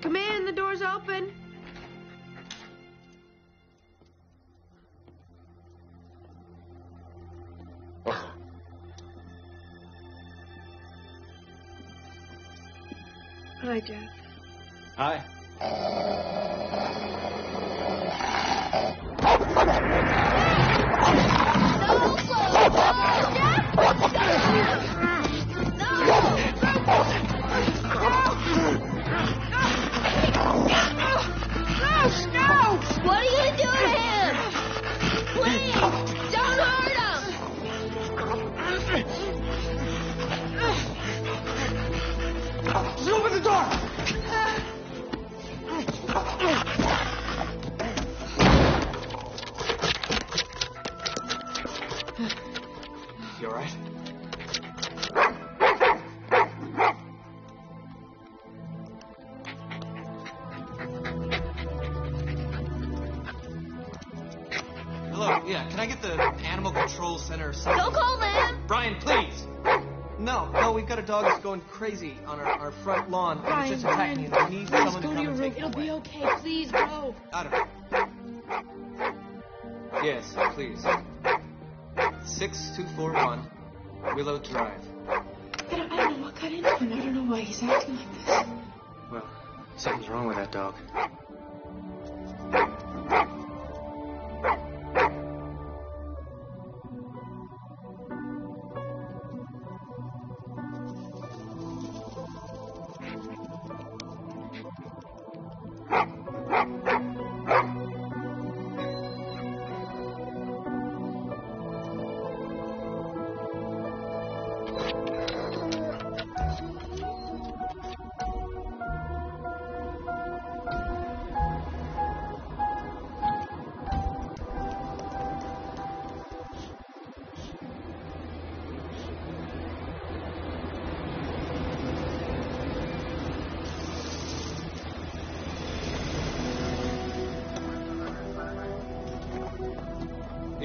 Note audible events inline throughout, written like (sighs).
Come in, the door's open. (sighs) Hi, Jeff. Hi. (laughs) don't hurt him. You alright? Hello, yeah, can I get the animal control center? something? Don't call them. Brian, please! No, no, we've got a dog that's going crazy on our, our front lawn. and it's just attacking and I need someone to come and take it away. okay. Please go. I don't know. Yes, please. 6241 Willow Drive. I don't, I don't know what got into him. I don't know why he's acting like this. Well, something's wrong with that dog.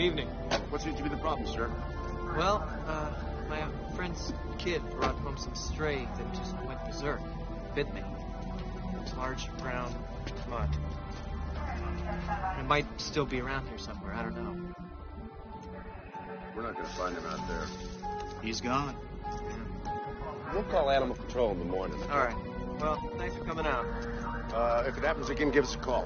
Evening. What seems to be the problem, sir? Well, uh, my friend's kid brought home some stray that just went berserk. Bit me. It's Large brown mutt. It might still be around here somewhere. I don't know. We're not going to find him out there. He's gone. We'll call animal control in the morning. All right. Well, thanks for coming out. Uh, if it happens again, give us a call.